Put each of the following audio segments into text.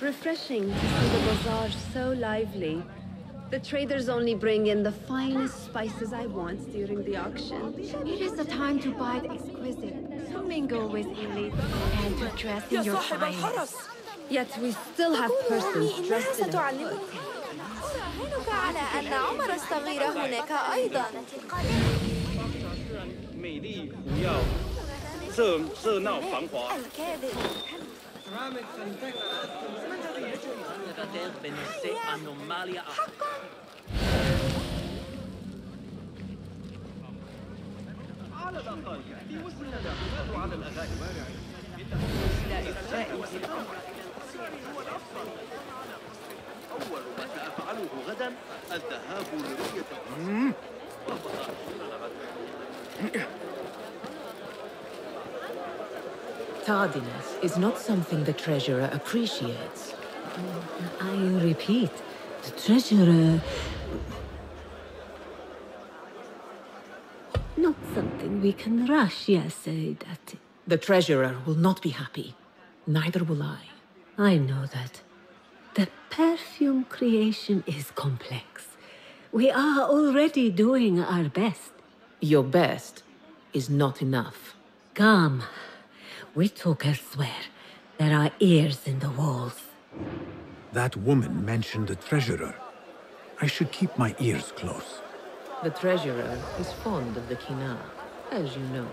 Refreshing to see the bazaar so lively. The traders only bring in the finest spices I want during the auction. It is the time to buy the exquisite mingle with elite, and to dress in your finest. Yet we still have persons dressed in ستعلمك أراهنك على أن عمر الصغير هناك أيضا 美丽 على الأقل يوسعنا العمل على الأغاني إلى إرجاء الأمر هو الأفضل أول ما سأفعله غدا الذهاب لرؤية Tardiness is not something the treasurer appreciates. I repeat, the treasurer we can rush, yes, eh, that. The treasurer will not be happy. Neither will I. I know that. The perfume creation is complex. We are already doing our best. Your best is not enough. Come. We talk elsewhere. There are ears in the walls. That woman mentioned the treasurer. I should keep my ears close. The treasurer is fond of the Kina, as you know.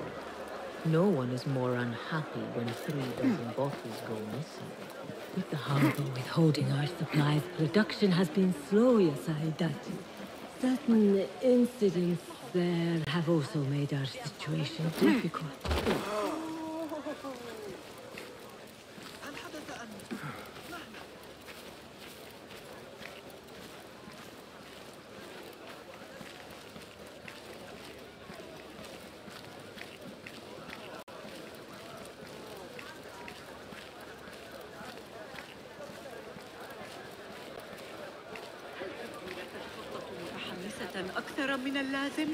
No one is more unhappy when three dozen hmm. bottles go missing. With the harbor withholding our supplies, production has been slow, yes, I doubt. Certain incidents there have also made our situation hmm. difficult. اللازم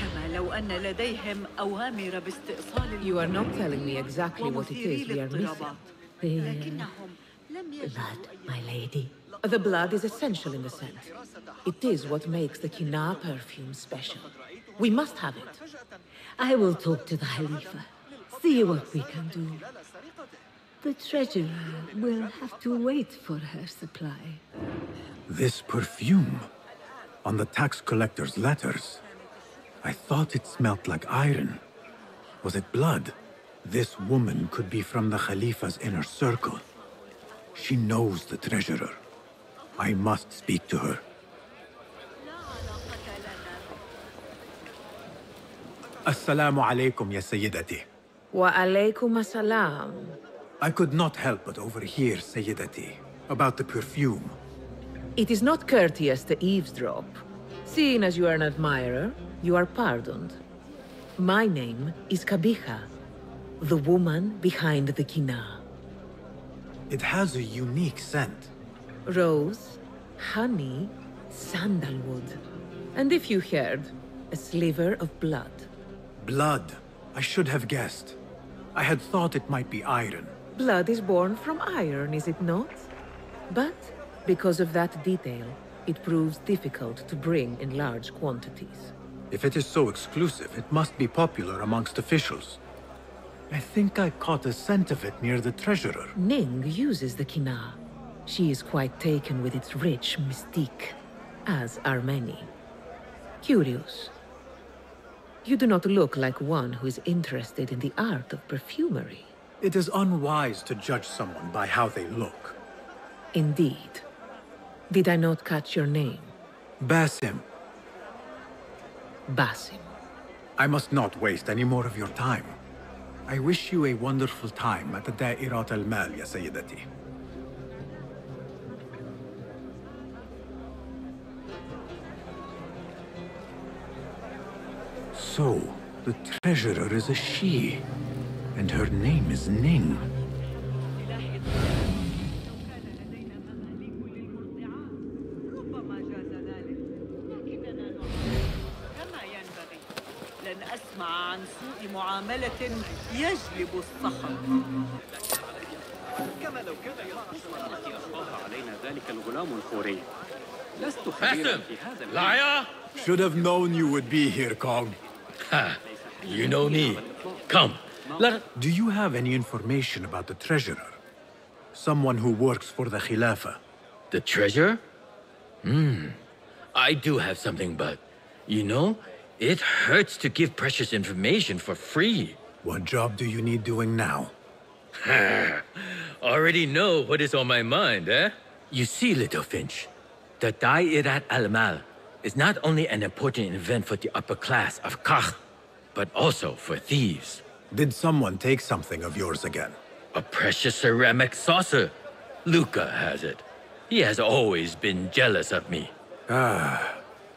كما لو أن لديهم أوامر باستئصال You are not telling me exactly what it ومثيري is we are missing. الاضطرابات The لكنهم لم يجدوا blood, my lady. The blood is essential in the scent. It is what makes the Kina perfume special. We must have it. I will talk to the Khalifa. See what we can do. The treasurer will have to wait for her supply. This perfume. on the tax collector's letters. I thought it smelt like iron. Was it blood? This woman could be from the Khalifa's inner circle. She knows the treasurer. I must speak to her. Assalamu alaikum, ya Sayyidati. Wa alaykum assalam. I could not help but overhear, Sayyidati, about the perfume. It is not courteous to eavesdrop. Seeing as you are an admirer, you are pardoned. My name is Qabiha, the woman behind the Kina. It has a unique scent. Rose, honey, sandalwood. And if you heard, a sliver of blood. Blood. I should have guessed. I had thought it might be iron. Blood is born from iron, is it not? But because of that detail, it proves difficult to bring in large quantities. If it is so exclusive, it must be popular amongst officials. I think I caught a scent of it near the treasurer. Ning uses the Kina. She is quite taken with its rich mystique, as are many. Curious. You do not look like one who is interested in the art of perfumery. It is unwise to judge someone by how they look. Indeed. Did I not catch your name? Basim, Basim. I must not waste any more of your time. I wish you a wonderful time at the Da'irat al-Mal, ya Sayyidati. So, the treasurer is a she. And her name is Ning. عن سوء معاملة يجلب الصخب أخطاها علينا ذلك الغلام الخوري لست خبيرا في هذا Liar! Should have known you would be here, Kong. Ha! You know me. Come, let Do you have any information about the treasurer? Someone who works for the Khilafah. the treasure? Hmm. I do have something, but you know, it hurts to give precious information for free. What job do you need doing now? Already know what is on my mind, eh? You see, little Finch, the Da'irat al-Mal is not only an important event for the upper class of Karkh, but also for thieves. Did someone take something of yours again? A precious ceramic saucer. Luca has it. He has always been jealous of me. Ah,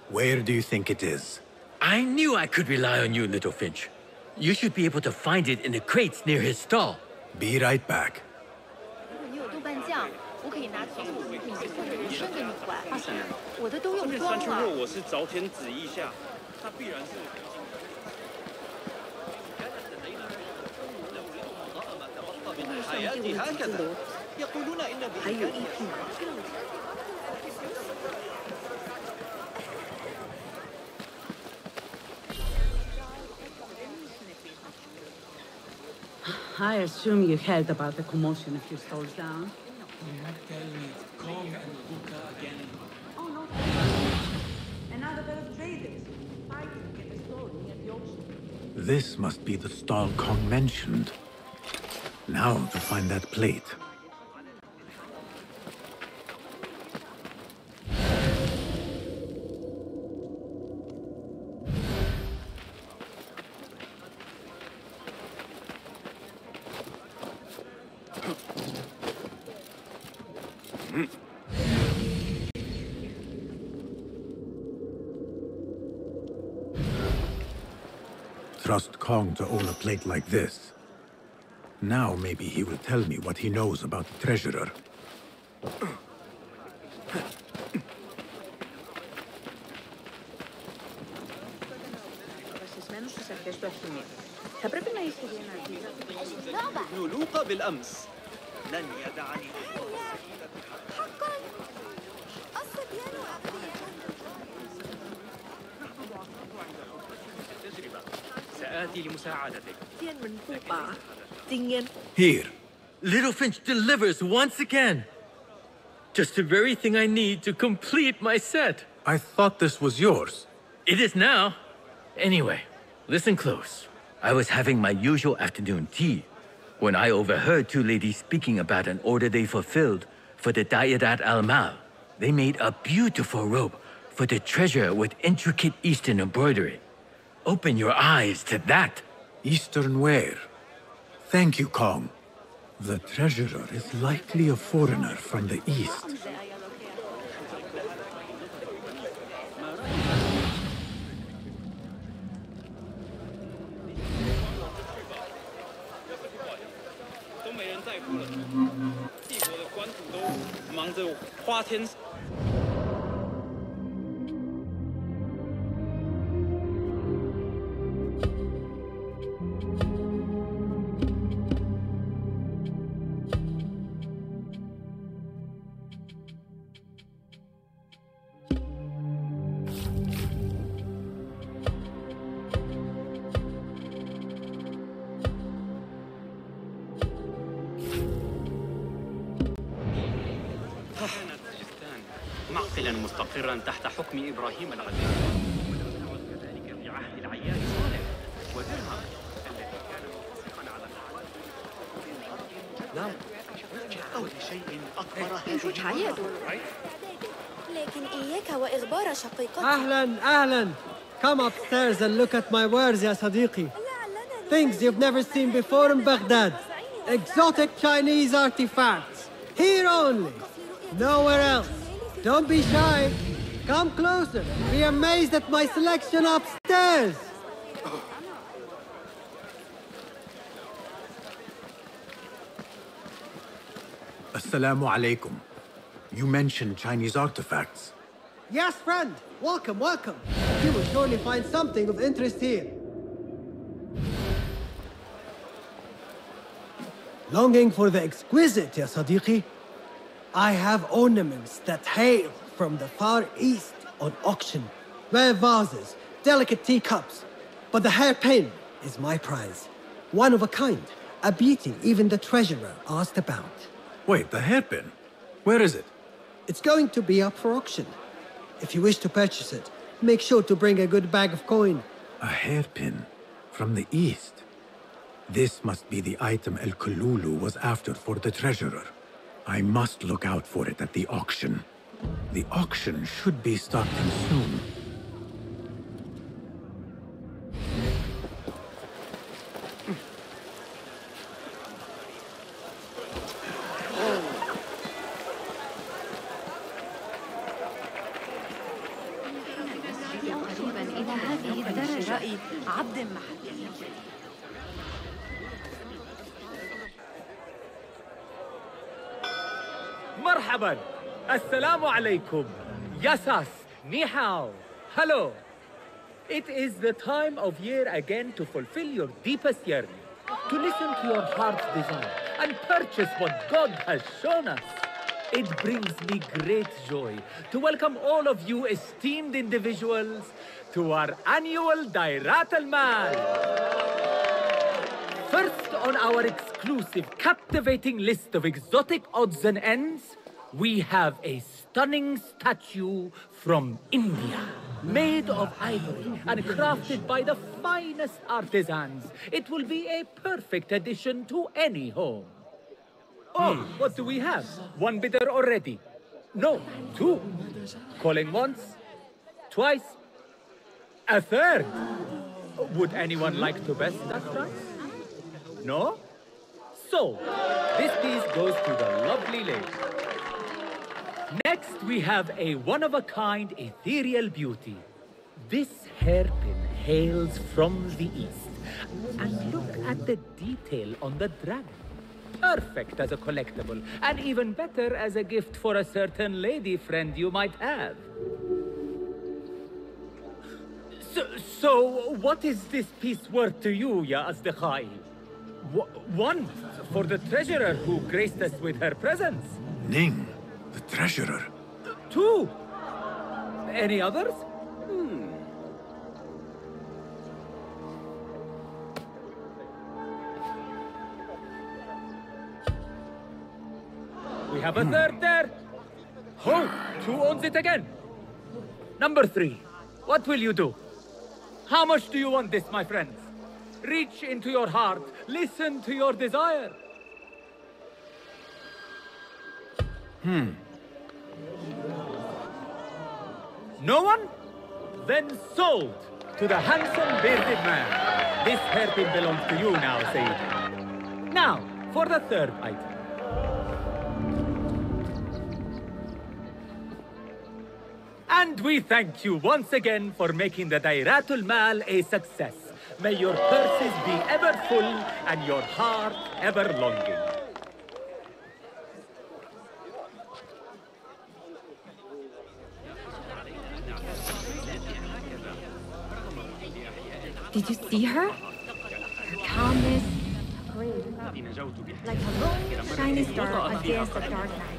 where do you think it is? I knew I could rely on you, little Finch. You should be able to find it in the crates near his stall. Be right back. I assume you heard about the commotion a few stalls down. Kong and again. Oh, no. Another pair of traders. This must be the stall Kong mentioned. Now to find that plate. Kong to own a plate like this. Now maybe he will tell me what he knows about the treasurer. لولوقا بالأمس لن يدعني Here, Little Finch delivers once again. Just the very thing I need to complete my set. I thought this was yours. It is now. Anyway, listen close. I was having my usual afternoon tea when I overheard two ladies speaking about an order they fulfilled for the Da'irat al-Mal. They made a beautiful robe for the treasure with intricate Eastern embroidery. Open your eyes to that. Eastern wear. Thank you, Kong. The treasurer is likely a foreigner from the east. مستقرا تحت حكم إبراهيم العزيز. ولم يعد كذلك في عهد العيان صالح ودرهم الذي كان منتصفا على لا أو لشيء أكبر لكن إياك وإخبار شقيقتي أهلا أهلا. Come upstairs and look at my wares يا صديقي. Things you've never seen before in Baghdad. Exotic Chinese artifacts. Here only. Nowhere else. Don't be shy. Come closer. Be amazed at my selection upstairs. Assalamu alaikum. You mentioned Chinese artifacts. Yes, friend. Welcome, welcome. You will surely find something of interest here. Longing for the exquisite, ya Sadiqi? I have ornaments that hail from the Far East on auction. Rare vases, delicate teacups. But the hairpin is my prize. One of a kind. A beauty even the treasurer asked about. Wait, the hairpin? Where is it? It's going to be up for auction. If you wish to purchase it, make sure to bring a good bag of coin. A hairpin from the east. This must be the item El Kululu was after for the treasurer. I must look out for it at the auction. The auction should be starting soon. قريبا إلى هذه الدرجة عبد محلي مرحبا السلام عليكم Yasas, ni hao, hello. It is the time of year again to fulfill your deepest yearning, to listen to your heart's desire and purchase what God has shown us. It brings me great joy to welcome all of you esteemed individuals to our annual Dairat al-Mal. First on our exclusive, captivating list of exotic odds and ends, we have a stunning statue from India. Made of ivory and crafted by the finest artisans, it will be a perfect addition to any home. Oh, hmm. what do we have? One bidder already? No, two. Calling once, twice, a third. Would anyone like to best that price? No? So, this piece goes to the lovely lady. Next, we have a one-of-a-kind ethereal beauty. This hairpin hails from the east. And look at the detail on the dragon. Perfect as a collectible, and even better as a gift for a certain lady friend you might have. So, so what is this piece worth to you, Ya? W- one, for the treasurer who graced us with her presence. Ning, the treasurer. Two. Any others? Hmm. We have a hmm. third there. Oh, two owns it again. Number three. What will you do? How much do you want this, my friends? Reach into your heart. Listen to your desire. Hmm. No one? Then sold to the handsome bearded man. This hairpin belongs to you now, Said. Now, for the third item. And we thank you once again for making the Dairatul Mal a success. May your purses be ever full and your heart ever longing. Did you see her? Her calmness, like a lone shiny star against the dark night.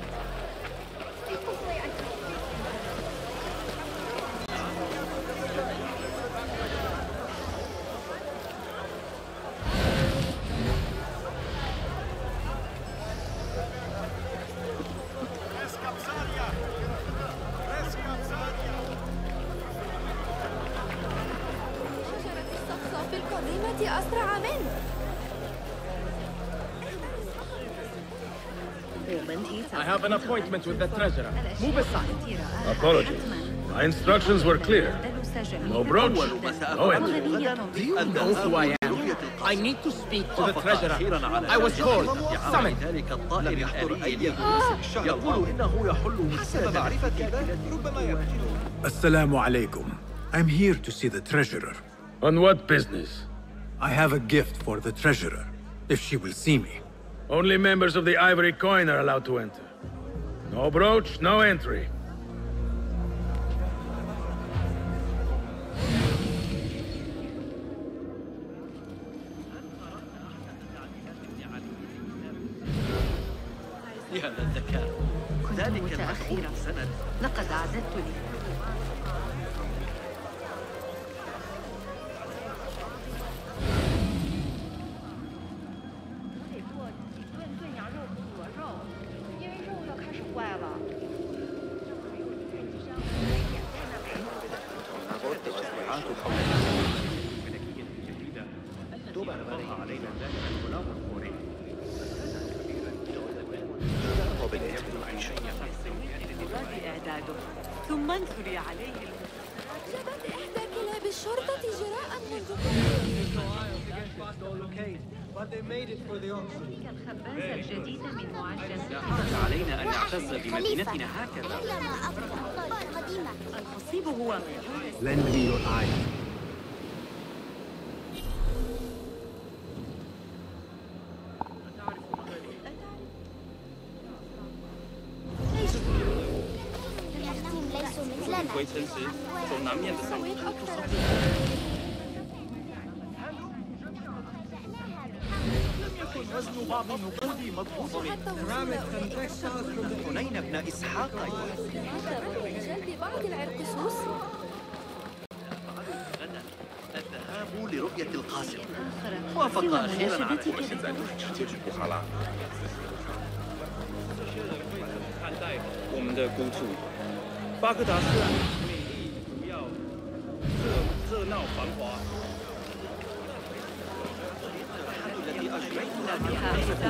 have an appointment with the treasurer. Move aside. Apologies. My instructions were clear. No brooch, no entry. Do you know who I am? I need to speak to the treasurer. I was called, summoned. ذلك الطائر يحضر أي يقول إنه يحل حسب معرفة ربما يكون Assalamu alaikum. I'm here to see the treasurer. On what business? I have a gift for the treasurer, if she will see me. Only members of the Ivory Coin are allowed to enter. No brooch, no entry. يا للذكاء كنت ذلك متأخرة المشهور سند لقد أعددت لي. Lend me your eye. ليسوا مثلنا 回城时走南面的山路。 وزن بعض النقود مضبوط حنين ابن إسحاق جلب بعض العرقسوس الذهاب لرؤية القاصر وافق أخيرا على 看待我们的孤处。巴格达斯美丽不要热热闹繁华。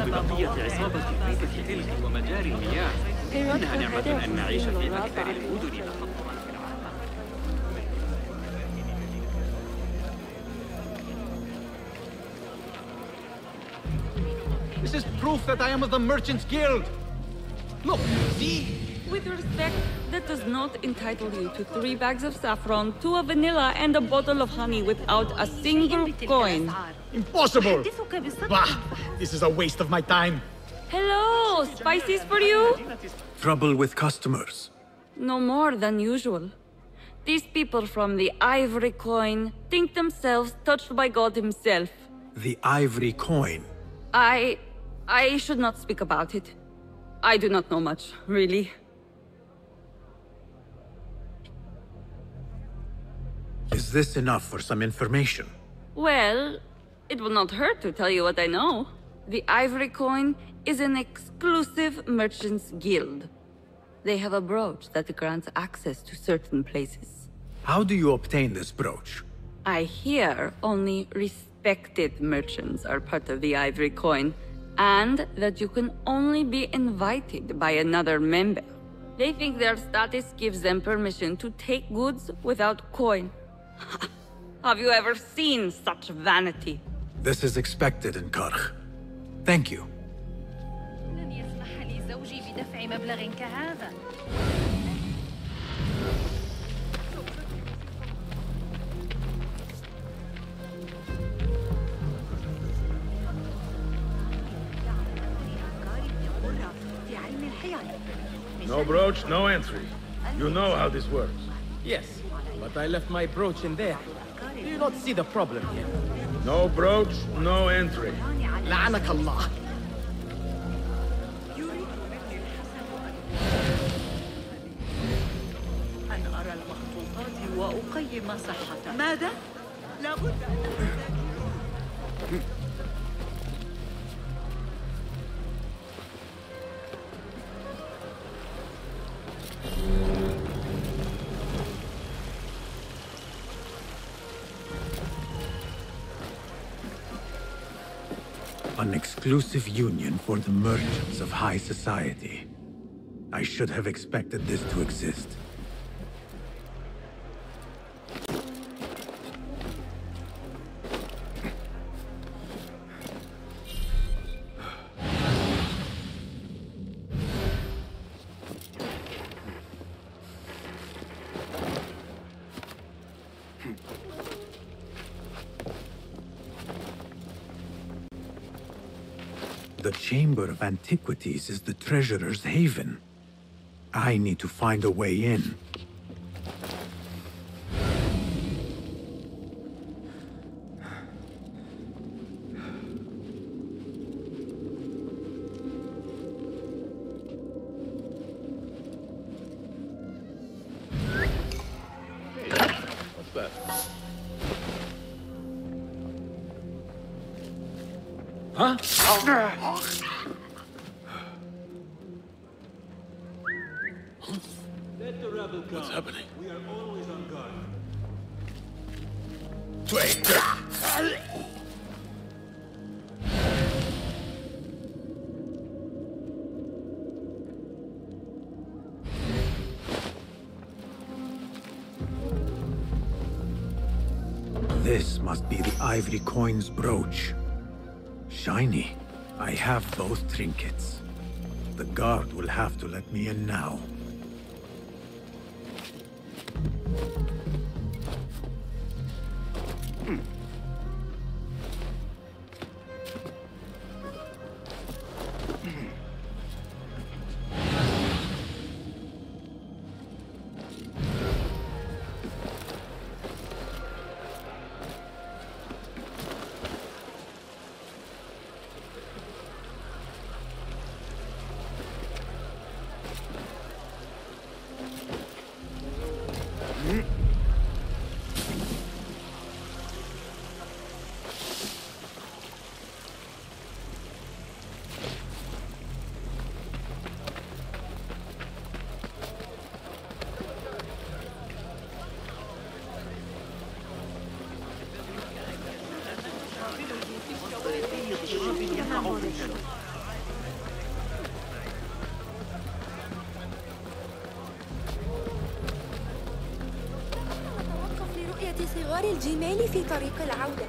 في بقية عصابة بيت هيل ومجاري المياه إنها نعمة أن نعيش في أكثر المدن This is proof that I am of the Merchants Guild. Look, see? With respect, that does not entitle you to three bags of saffron, two of vanilla, and a bottle of honey without a single coin. Impossible! Bah! This is a waste of my time. Hello! Spices for you? Trouble with customers. No more than usual. These people from the Ivory Coin think themselves touched by God Himself. The ivory coin. I. I should not speak about it. I do not know much, really. Is this enough for some information? Well, it will not hurt to tell you what I know. The Ivory Coin is an exclusive merchants guild. They have a brooch that grants access to certain places. How do you obtain this brooch? I hear only respected merchants are part of the Ivory Coin, and that you can only be invited by another member. They think their status gives them permission to take goods without coin. Have you ever seen such vanity? This is expected in Karkh. Thank you. No brooch, no entry. You know how this works. Yes, but I left my brooch in there. Do you not see the problem here? No brooch, no entry. لعنك الله. أن أرى المخطوطات وأقيم صحتها ماذا؟ لابد أن An exclusive union for the merchants of high society. I should have expected this to exist. Of Antiquities is the treasurer's haven. I need to find a way in. Huh? What's be the Ivory Coin's brooch. Shiny. I have both trinkets. The guard will have to let me in now. الجمال في طريق العودة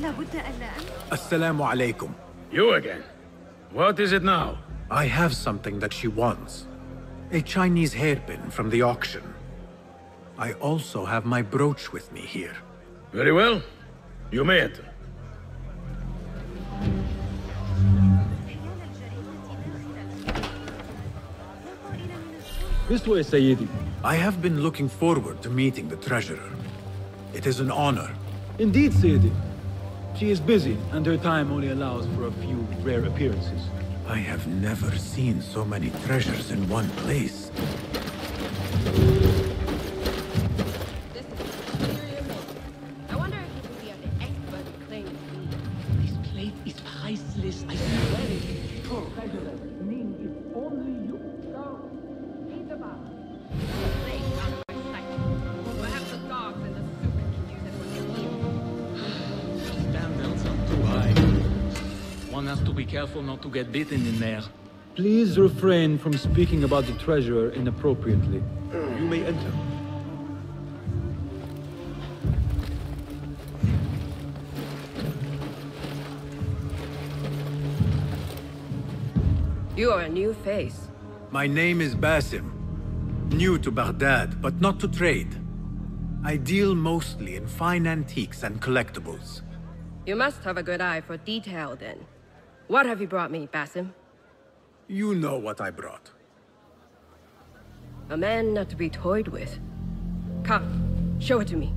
لابد ألا Assalamu alaikum. You again. What is it now? I have something that she wants. A Chinese hairpin from the auction. I also have my brooch with me here. Very well. You may enter. This way, Sayyidi. I have been looking forward to meeting the treasurer. It is an honor. Indeed, Sayyidi. She is busy, and her time only allows for a few rare appearances. I have never seen so many treasures in one place. One to be careful not to get bitten in there. Please refrain from speaking about the treasurer inappropriately. You may enter. You are a new face. My name is Basim. New to Baghdad, but not to trade. I deal mostly in fine antiques and collectibles. You must have a good eye for detail then. What have you brought me, Basim? You know what I brought. A man not to be toyed with. Come, show it to me.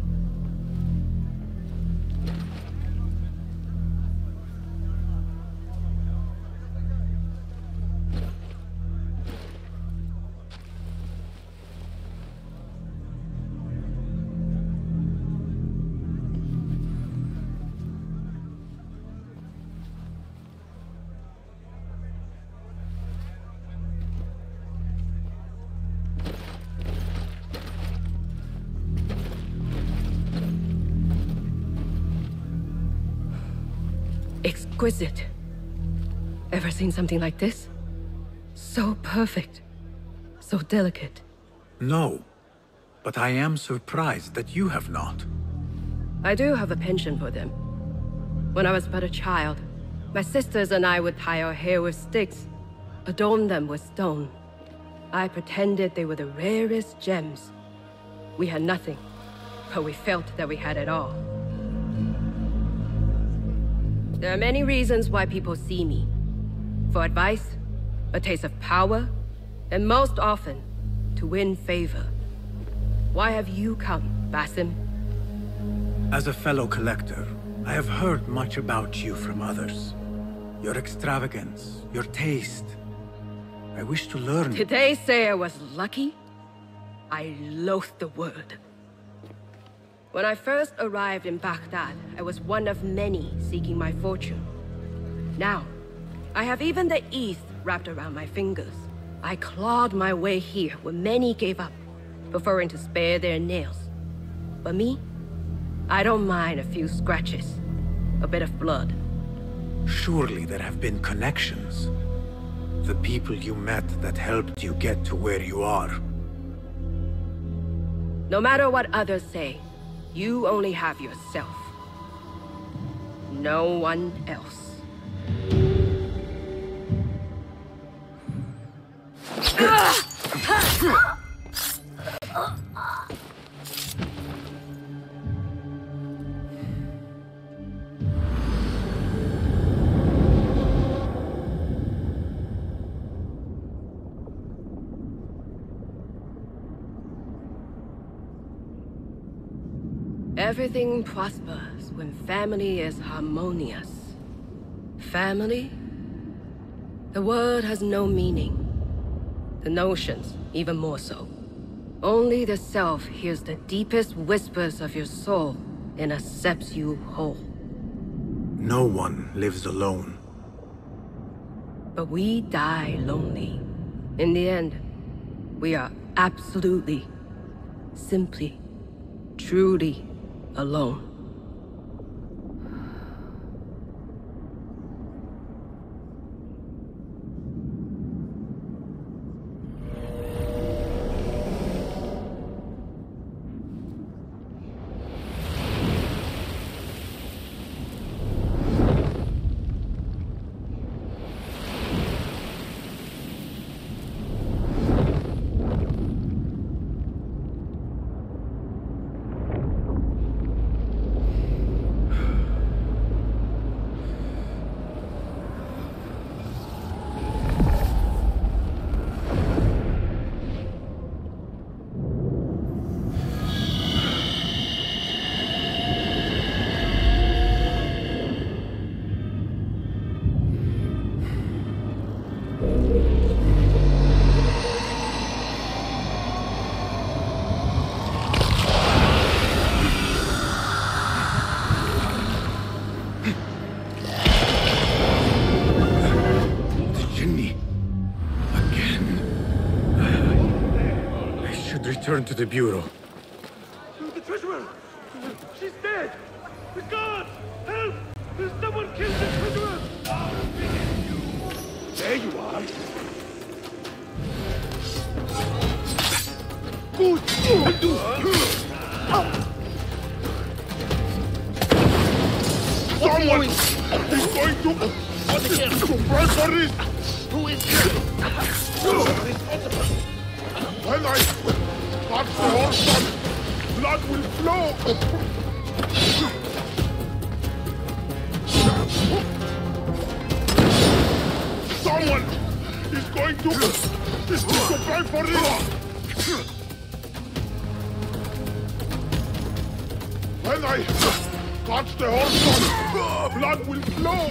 Exquisite. Ever seen something like this? So perfect. So delicate. No, but I am surprised that you have not. I do have a penchant for them. When I was but a child, my sisters and I would tie our hair with sticks, adorn them with stone. I pretended they were the rarest gems. We had nothing, but we felt that we had it all. There are many reasons why people see me. For advice, a taste of power, and most often, to win favor. Why have you come, Basim? As a fellow collector, I have heard much about you from others. Your extravagance, your taste. I wish to learn. Did they say I was lucky? I loathe the word. When I first arrived in Baghdad, I was one of many seeking my fortune. Now, I have even the East wrapped around my fingers. I clawed my way here when many gave up, preferring to spare their nails. But me? I don't mind a few scratches, a bit of blood. Surely there have been connections. The people you met that helped you get to where you are. No matter what others say, you only have yourself. No one else. Everything prospers when family is harmonious. Family? The word has no meaning. The notions, even more so. Only the self hears the deepest whispers of your soul and accepts you whole. No one lives alone. But we die lonely. In the end, we are absolutely, simply, truly alone. Return to the Bureau. The treasurer! She's dead! The guard! Help! There's someone killed the treasurer! There you are! Good! Someone is going to compress her wrist! Who is When I touch the horse, blood will flow! Someone is going to is to supply for it. When I touch the horse, blood will flow.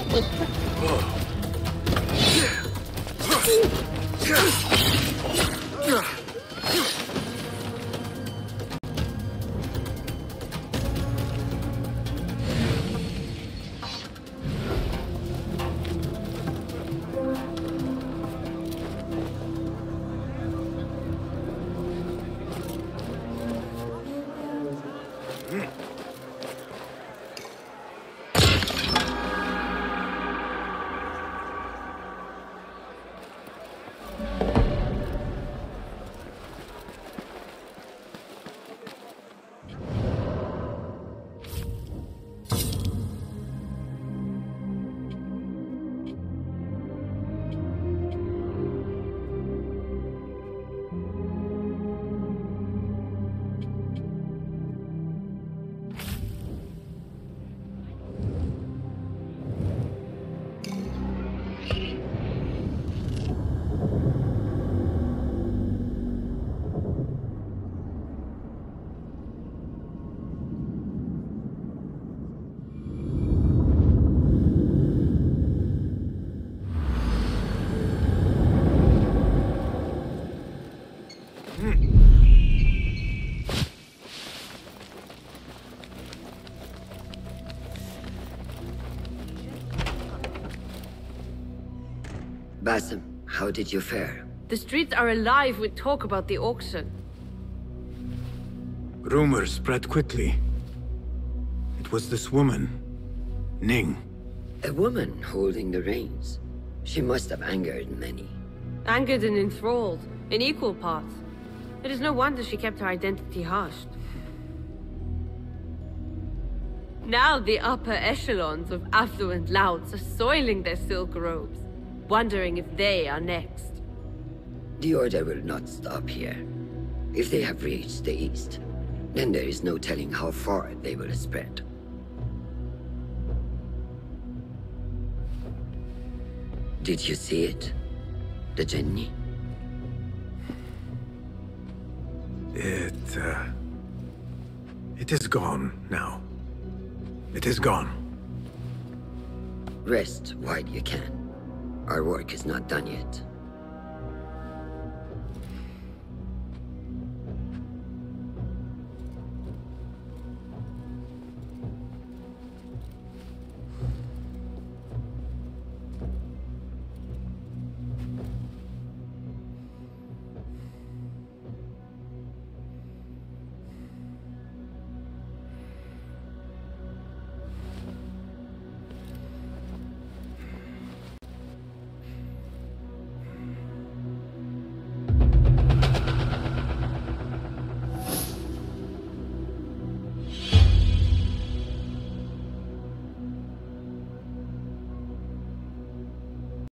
Basim, how did you fare? The streets are alive with talk about the auction. Rumors spread quickly. It was this woman, Ning. A woman holding the reins. She must have angered many. Angered and enthralled, in equal parts. It is no wonder she kept her identity hushed. Now the upper echelons of affluent louts are soiling their silk robes, wondering if they are next. The Order will not stop here. If they have reached the east, then there is no telling how far they will spread. Did you see it? The djinn? It, uh... It is gone now. It is gone. Rest while you can. Our work is not done yet.